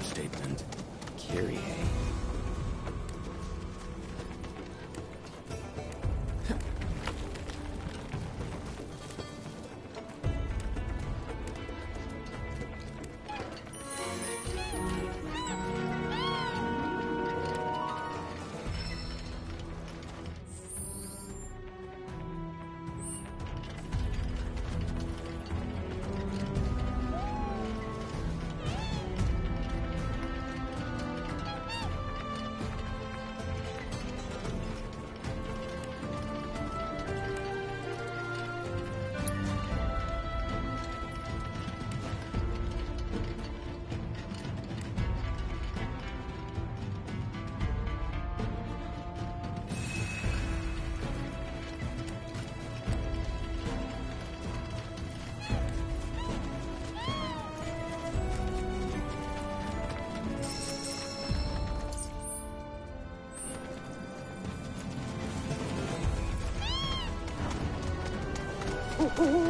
understatement. Cloud!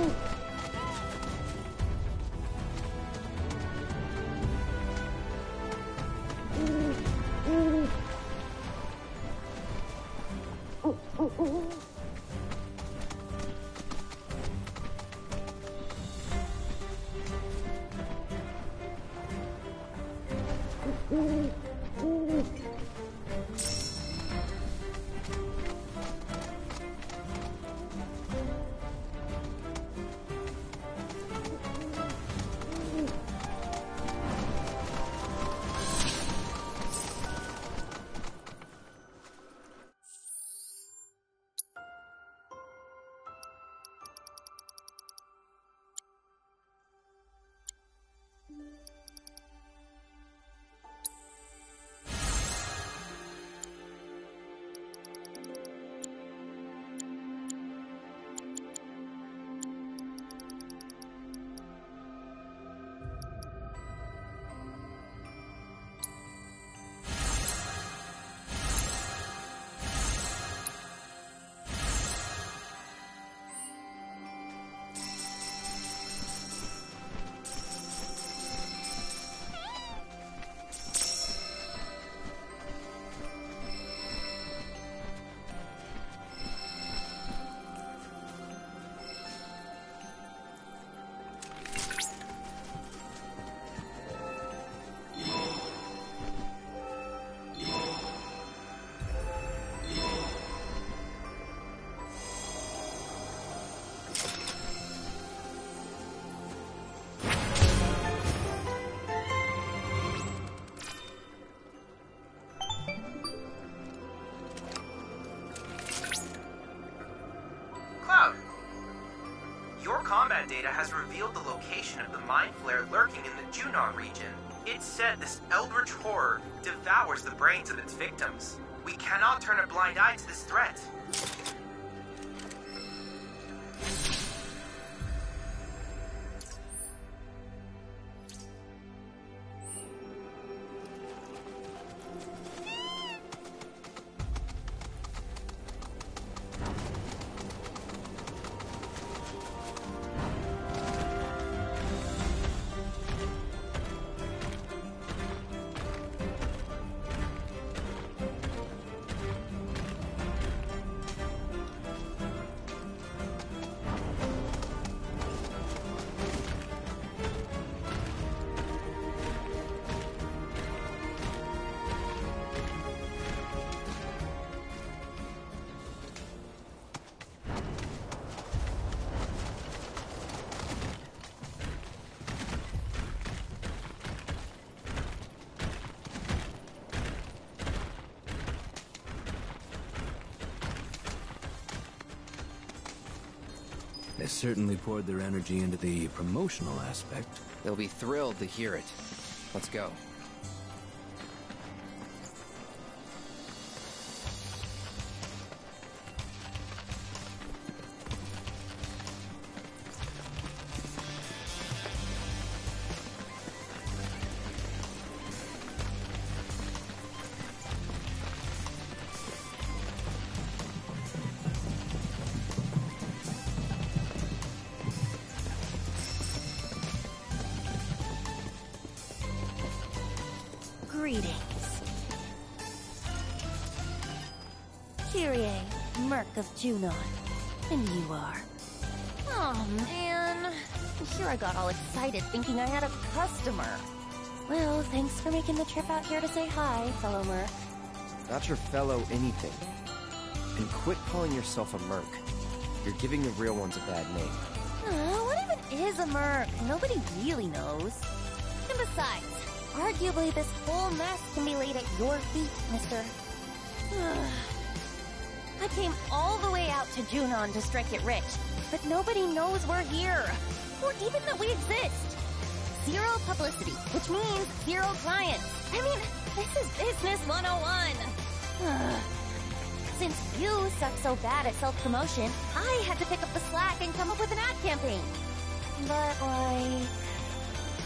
Data has revealed the location of the Mindflayer lurking in the Junon region. It said this eldritch horror devours the brains of its victims. We cannot turn a blind eye to this threat. Certainly poured their energy into the promotional aspect. They'll be thrilled to hear it. Let's go. Of Junon. And you are. Oh, man. Here I got all excited thinking I had a customer. Well, thanks for making the trip out here to say hi, fellow Merc. Not your fellow anything. And quit calling yourself a merc. You're giving the real ones a bad name. Uh, what even is a Merc? Nobody really knows. And besides, arguably this whole mess can be laid at your feet, mister. I came all the way out to Junon to strike it rich, but nobody knows we're here, or even that we exist. Zero publicity, which means zero clients. I mean, this is business 101. Since you suck so bad at self-promotion, I had to pick up the slack and come up with an ad campaign. But, like...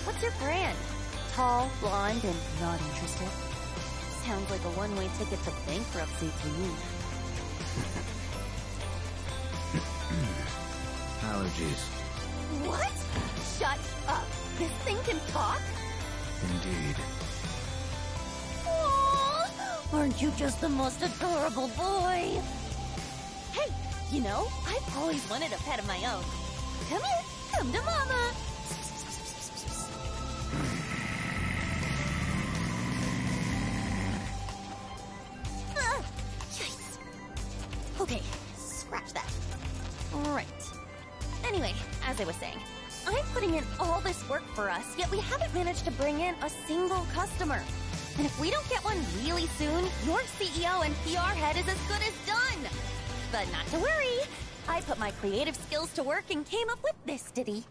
What's your brand? Tall, blonde, and not interested? Sounds like a one-way ticket to bankruptcy to me. Allergies. What? Shut up! This thing can talk? Indeed. Aw, aren't you just the most adorable boy? Hey, you know, I've always wanted a pet of my own. Come here, come to mama. Bring in a single customer. And if we don't get one really soon, your CEO and PR head is as good as done. But not to worry. I put my creative skills to work and came up with this ditty.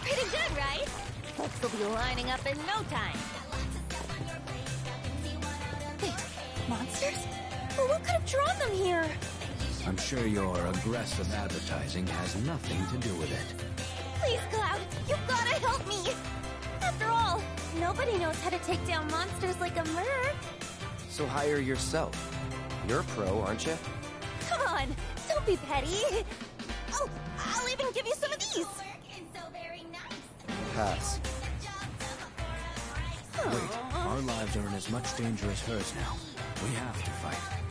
Pretty good, right? Folks will be lining up in no time. Monsters? Well, what could have drawn them here? I'm sure your aggressive advertising has nothing to do with it. Please, Cloud, you gotta help me! After all, nobody knows how to take down monsters like a merc. So hire yourself. You're a pro, aren't you? Come on, don't be petty. Oh, I'll even give you some of these. Pass. Wait, our lives are in as much danger as hers now. We have to fight.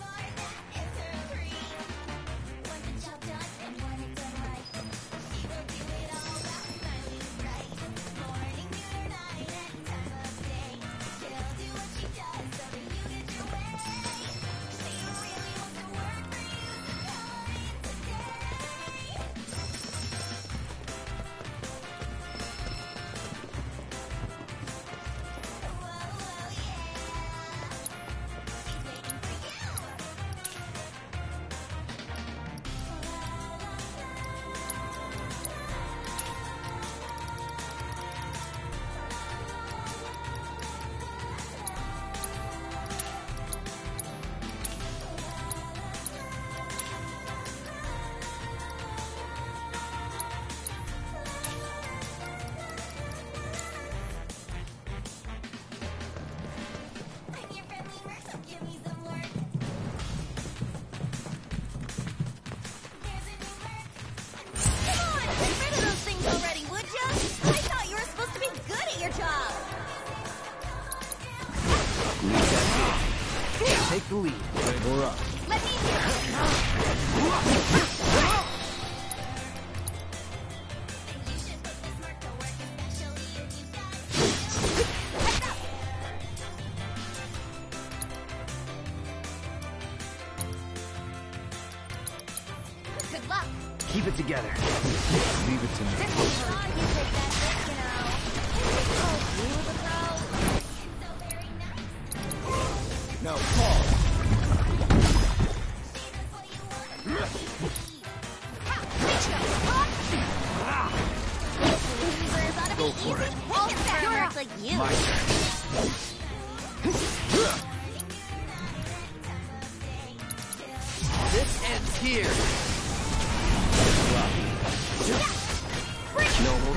Freak! No more.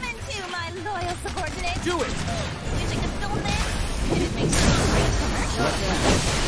Leave him my loyal subordinate. Do it. Using to film this? It'd make some great commercial.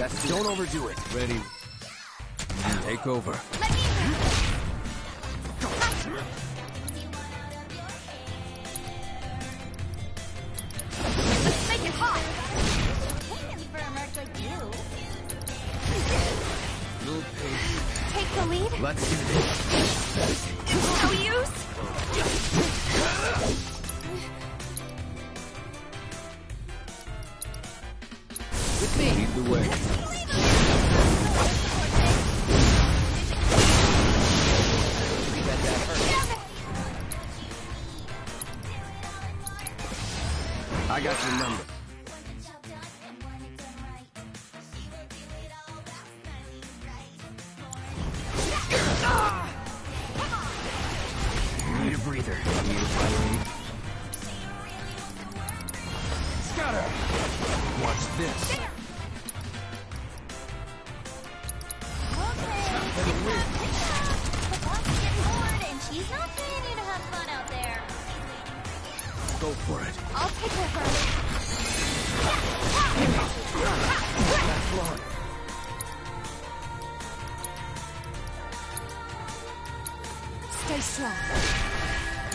That's Don't overdo it. Ready. Take over. Let me Let's make it hot. Take the lead. Let's do this. It's no use. With me. Lead the way. stay strong.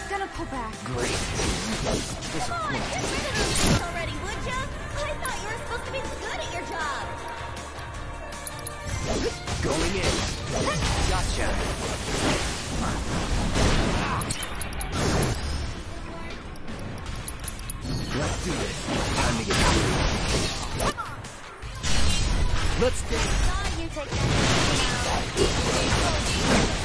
Gonna pull back. Great. Come on, get rid of those already, would ya? I thought you were supposed to be good at your job. Going in. Gotcha. Let's do this. Time to get through. Come on. Let's dance. Not you take that.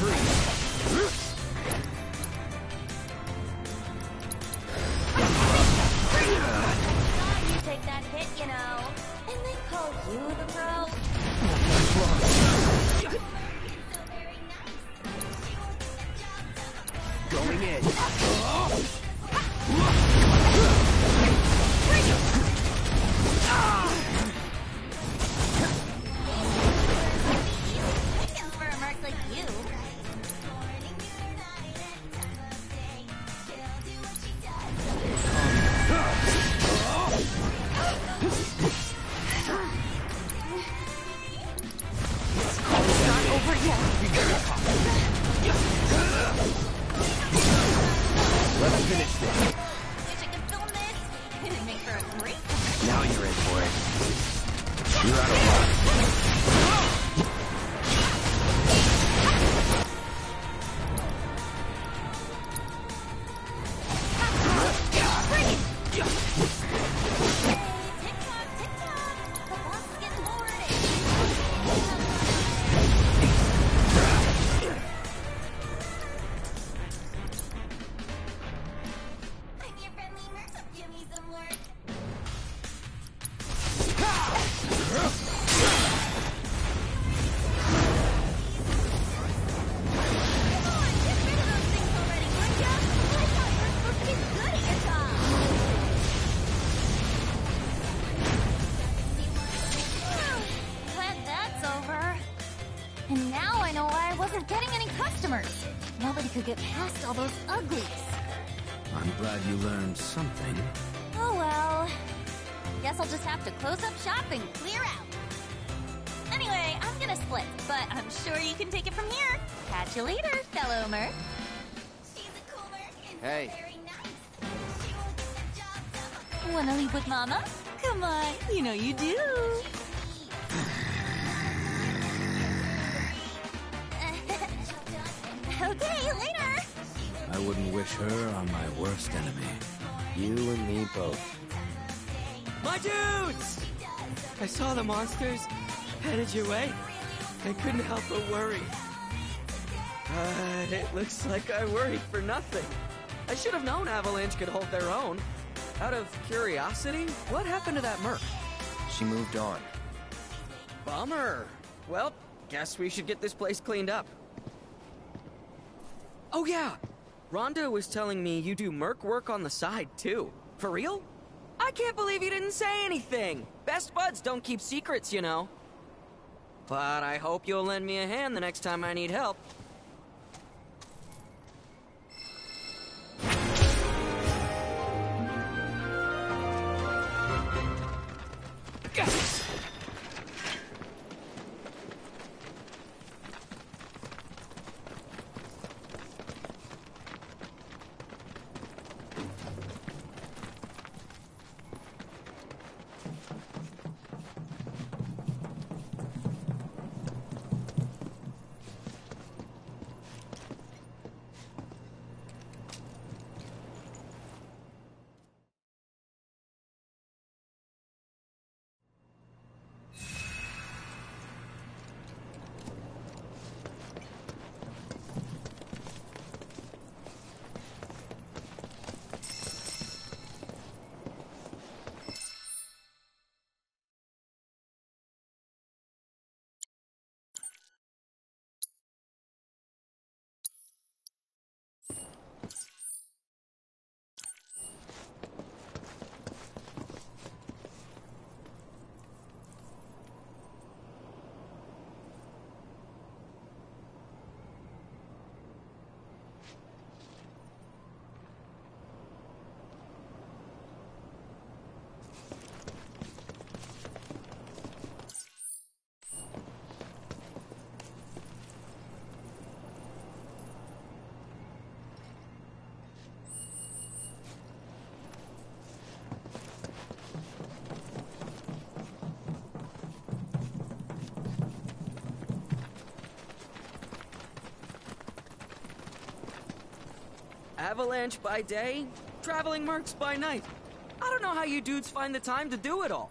Thought something. Oh well. Guess I'll just have to close up shop and clear out. Anyway, I'm gonna split, but I'm sure you can take it from here. Catch you later, fellow Merc. Hey. Wanna leave with Mama? Come on, you know you do. okay, later. I wouldn't wish her on my worst enemy. You and me both. My dudes! I saw the monsters headed your way. I couldn't help but worry. But it looks like I worried for nothing. I should have known Avalanche could hold their own. Out of curiosity, what happened to that merc? She moved on. Bummer. Well, guess we should get this place cleaned up. Oh yeah, Rhonda was telling me you do merc work on the side too. For real? I can't believe you didn't say anything. Best buds don't keep secrets, you know. But I hope you'll lend me a hand the next time I need help. Avalanche by day, traveling mercs by night. I don't know how you dudes find the time to do it all.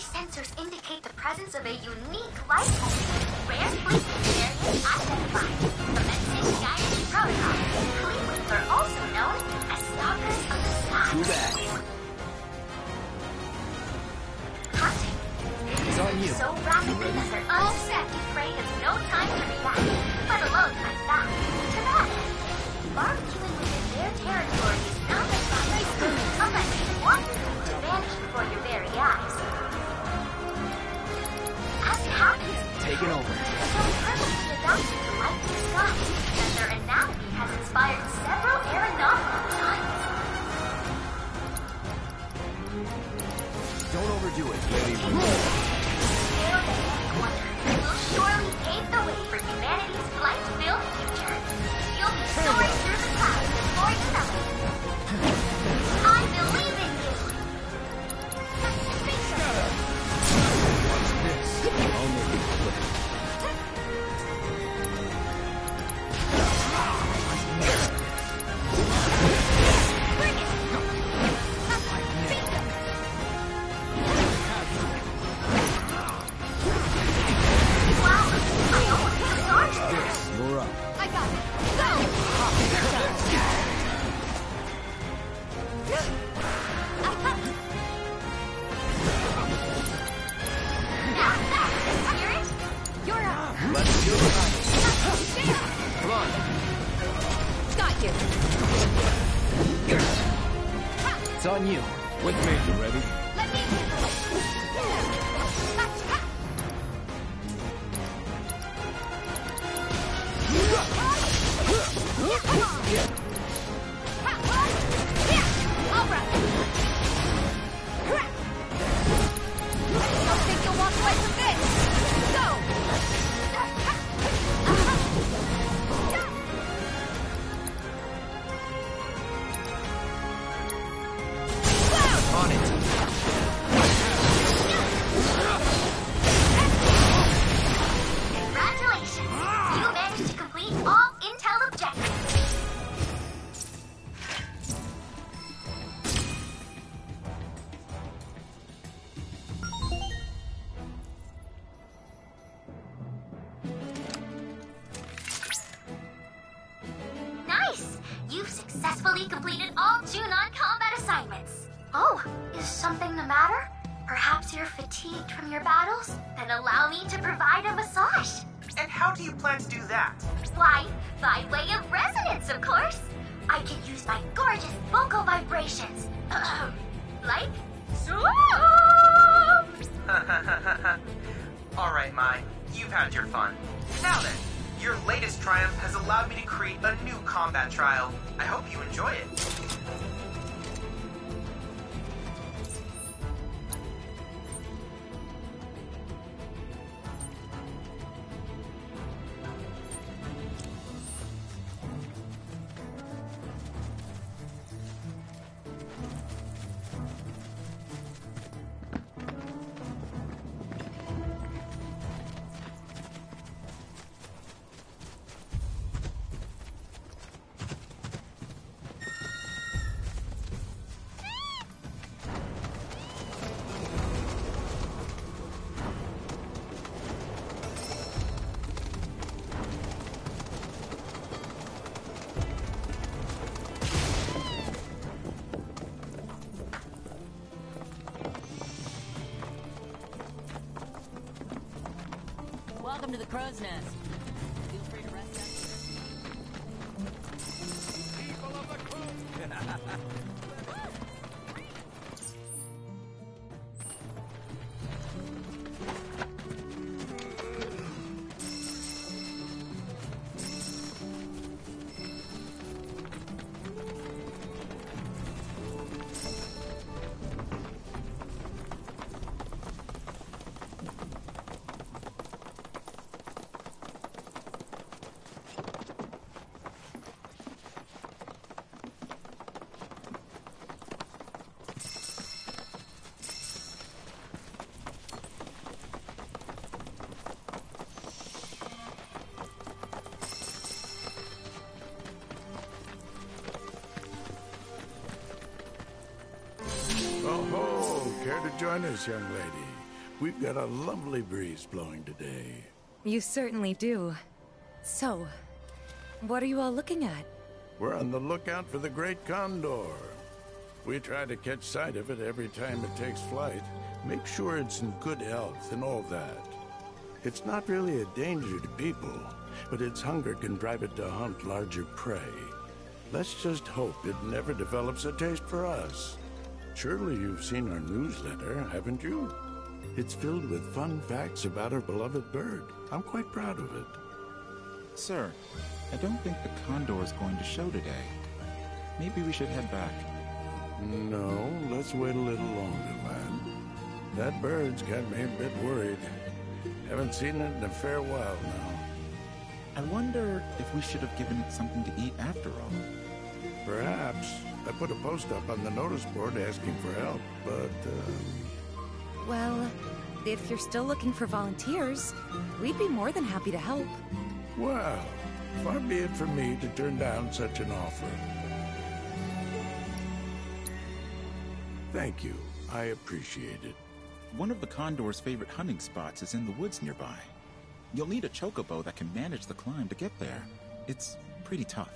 Sensors indicate the presence of a unique life form. Rare fiend variant identified. Dynasty Protocol. Also known as Stalkers of the Sky. Too bad. Hunting. It's on you. So rapidly that their unsuspecting prey has no time to react, let alone fight back. To that end, barbecuing within their territory is not a problem unless you want to vanish before your very eyes. Happens, Taking over. so perfectly adapted to light disguise that their anatomy has inspired several aeronautical designs. Don't overdo it, baby. Scale the will surely pave the way for humanity's flight-filled future. You'll be soaring through the clouds before you know it. You. It's on you. With me. You ready? Let me combat trial. I hope you enjoy it. Welcome join us, young lady? We've got a lovely breeze blowing today. You certainly do. So, what are you all looking at? We're on the lookout for the Great Condor. We try to catch sight of it every time it takes flight. Make sure it's in good health and all that. It's not really a danger to people, but its hunger can drive it to hunt larger prey. Let's just hope it never develops a taste for us. Surely you've seen our newsletter, haven't you? It's filled with fun facts about our beloved bird. I'm quite proud of it. Sir, I don't think the Condor is going to show today. Maybe we should head back. No, let's wait a little longer, man. That bird's got me a bit worried. Haven't seen it in a fair while now. I wonder if we should have given it something to eat after all. Perhaps. I put a post up on the notice board asking for help, but, uh, Well, if you're still looking for volunteers, we'd be more than happy to help. well, far be it from me to turn down such an offer. Thank you. I appreciate it. One of the Condor's favorite hunting spots is in the woods nearby. You'll need a chocobo that can manage the climb to get there. It's pretty tough.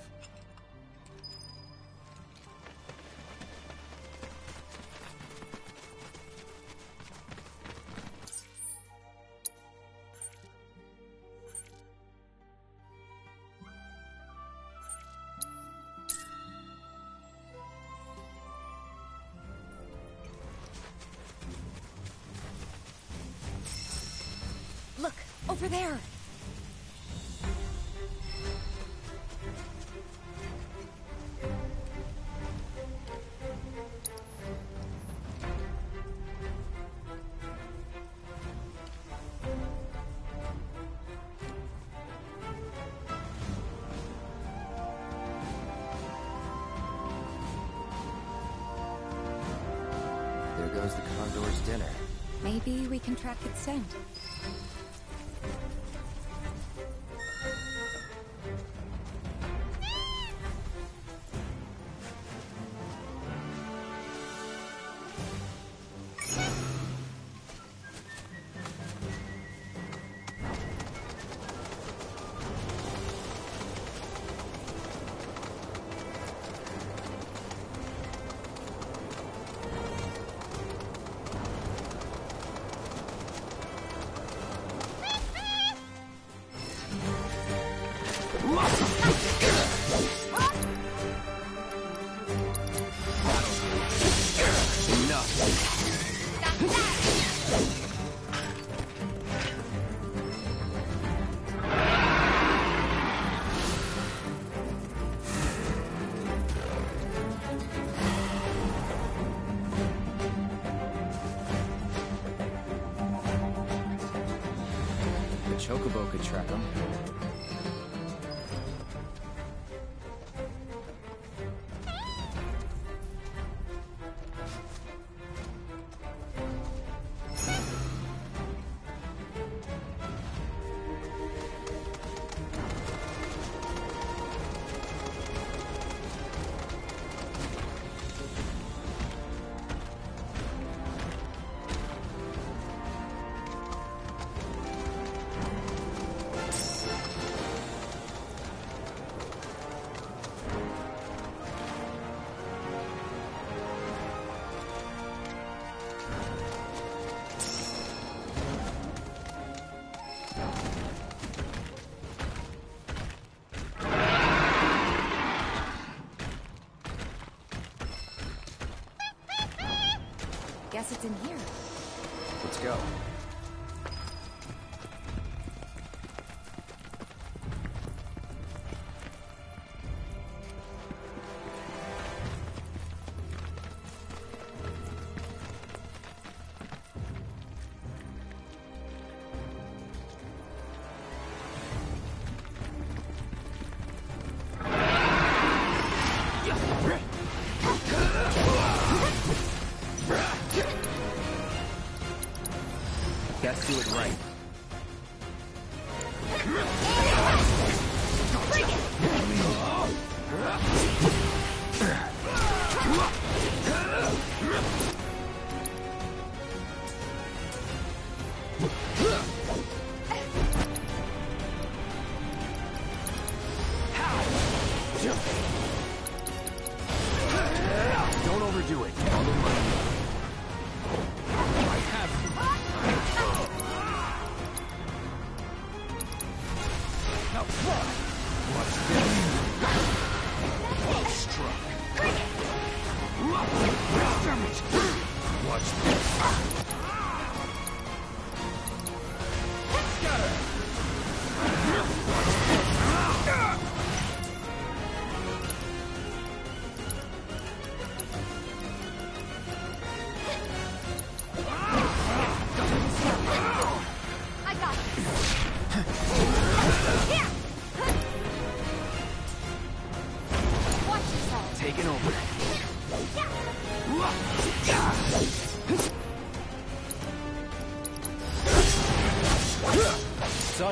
Maybe we can track its scent. Chocobo could track them.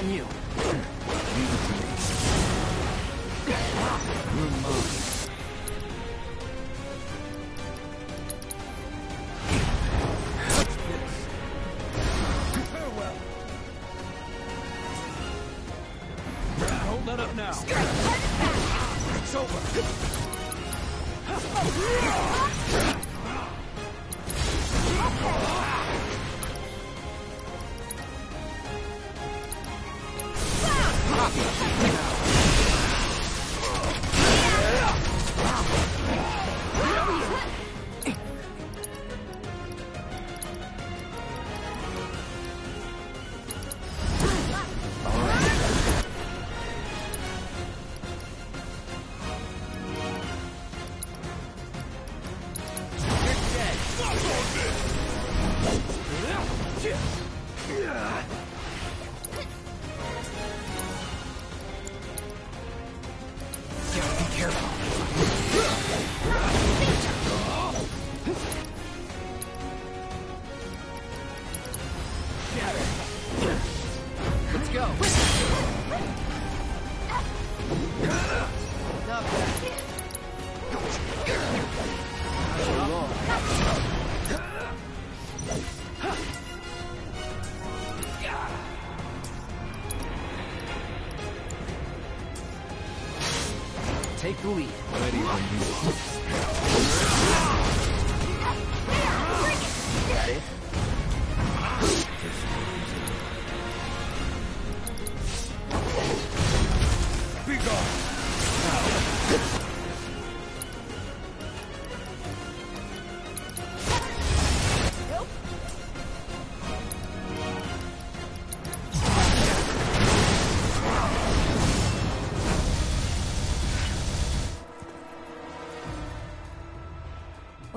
On you.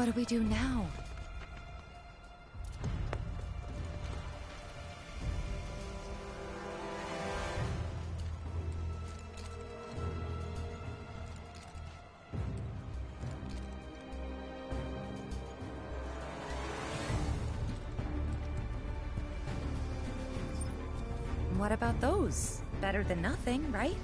What do we do now? What about those? Better than nothing, right?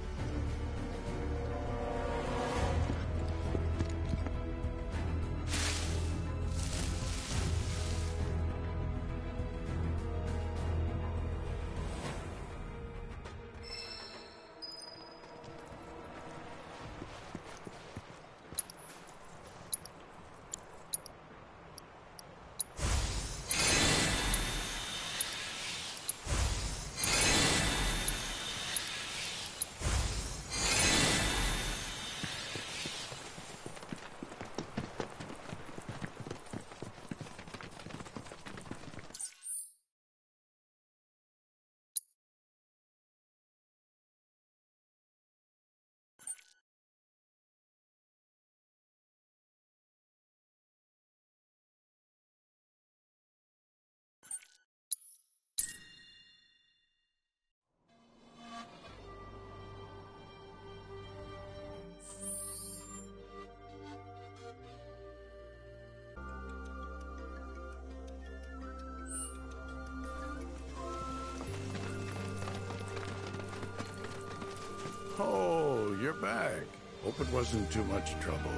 Oh, you're back. Hope it wasn't too much trouble.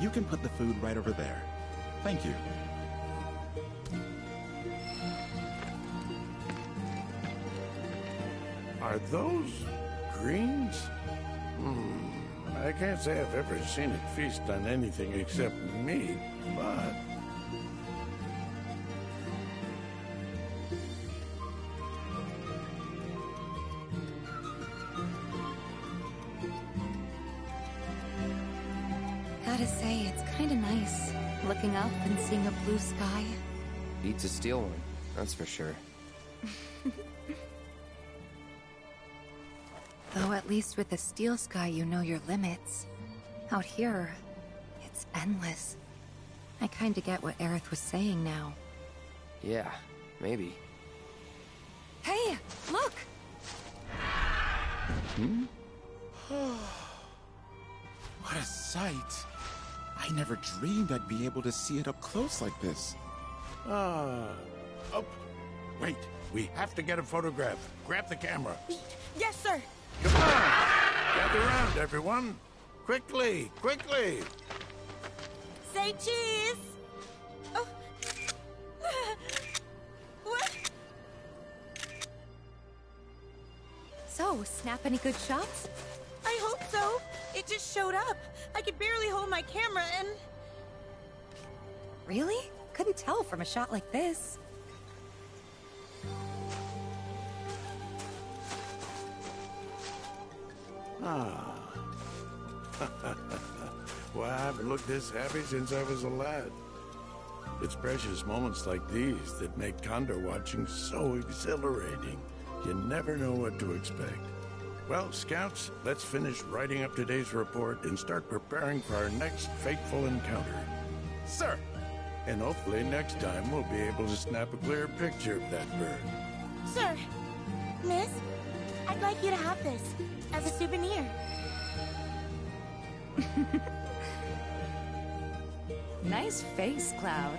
You can put the food right over there. Thank you. Are those greens? Hmm. I can't say I've ever seen it feast on anything except meat, but. Blue sky. Beats a steel one, that's for sure. Though at least with the steel sky you know your limits. Out here, it's endless. I kinda get what Aerith was saying now. Yeah, maybe. Hey, look! Hmm? What a sight! I never dreamed I'd be able to see it up close like this. Ah. Oh, wait. We have to get a photograph. Grab the camera. Yes, sir. Come on! Gather around, everyone. Quickly, quickly. Say cheese. Oh. what? So, snap any good shots? I. It just showed up. I could barely hold my camera and... Really? Couldn't tell from a shot like this. Ah. well, I haven't looked this happy since I was a lad. It's precious moments like these that make condor watching so exhilarating. You never know what to expect. Well, Scouts, let's finish writing up today's report and start preparing for our next fateful encounter. Sir! And hopefully next time we'll be able to snap a clear picture of that bird. Sir. Miss, I'd like you to have this as a souvenir. Nice face, Cloud.